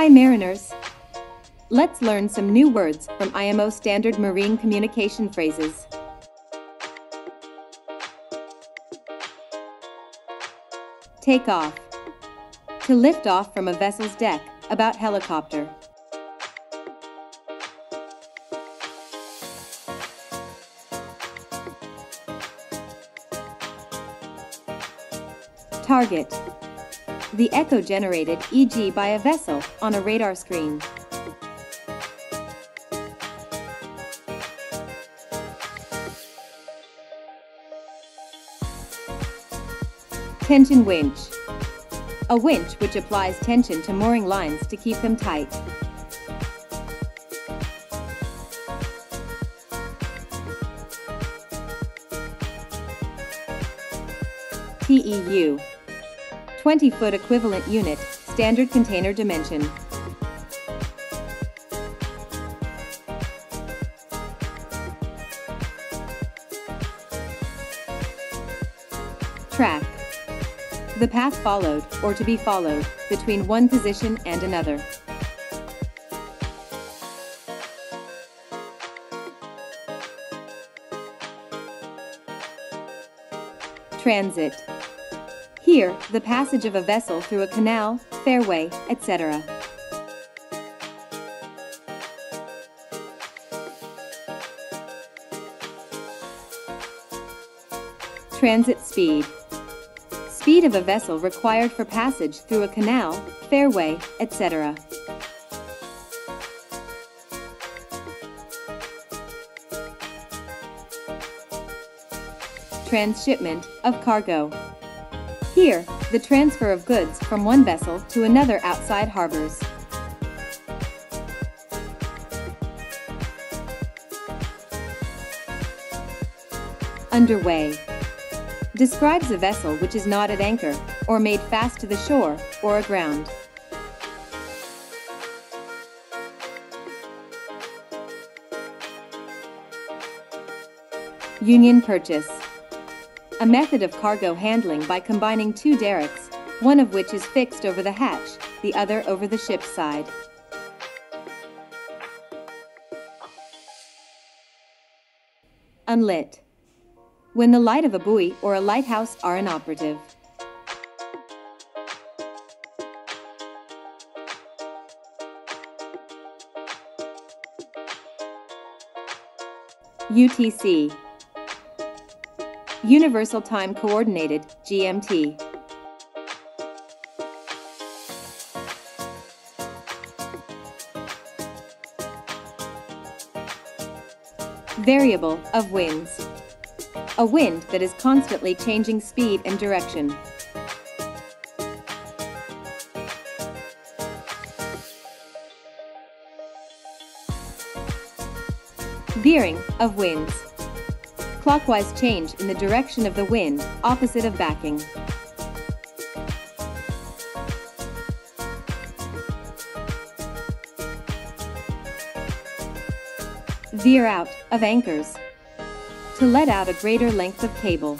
Hi mariners! Let's learn some new words from IMO standard marine communication phrases. Take off. To lift off from a vessel's deck, about helicopter. Target. The echo generated EG by a vessel on a radar screen. Tension winch. A winch which applies tension to mooring lines to keep them tight. TEU. 20 foot equivalent unit, standard container dimension. Track. The path followed, or to be followed, between one position and another. Transit. Here, the passage of a vessel through a canal, fairway, etc. Transit speed. Speed of a vessel required for passage through a canal, fairway, etc. Transshipment of cargo. Here, the transfer of goods from one vessel to another outside harbors. Underway. Describes a vessel which is not at anchor, or made fast to the shore, or aground. Union purchase. A method of cargo handling by combining two derricks, one of which is fixed over the hatch, the other over the ship's side. Unlit. When the light of a buoy or a lighthouse are inoperative. UTC Universal Time Coordinated, GMT. Variable of winds. A wind that is constantly changing speed and direction. Veering of winds clockwise change in the direction of the wind, opposite of backing. Veer out of anchors. To let out a greater length of cable.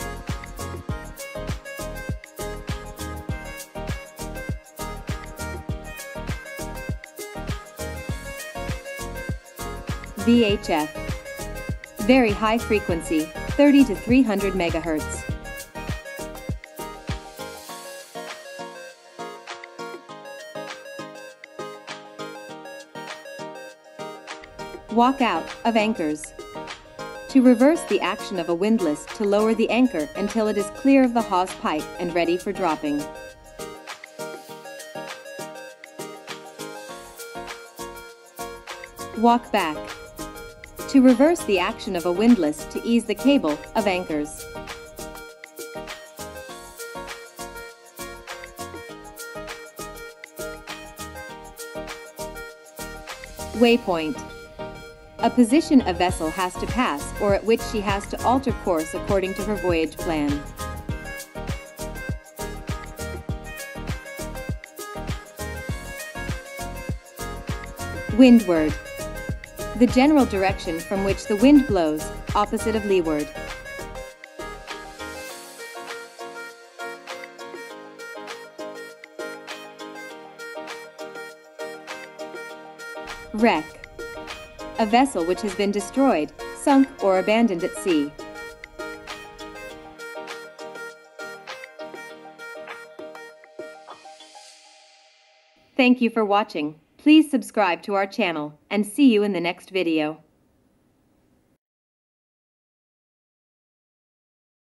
VHF very high frequency, 30 to 300 MHz. Walk out of anchors. To reverse the action of a windlass to lower the anchor until it is clear of the hawse pipe and ready for dropping. Walk back to reverse the action of a windlass to ease the cable of anchors. Waypoint. A position a vessel has to pass or at which she has to alter course according to her voyage plan. Windward the general direction from which the wind blows, opposite of leeward. Wreck. A vessel which has been destroyed, sunk, or abandoned at sea. Thank you for watching. Please subscribe to our channel and see you in the next video.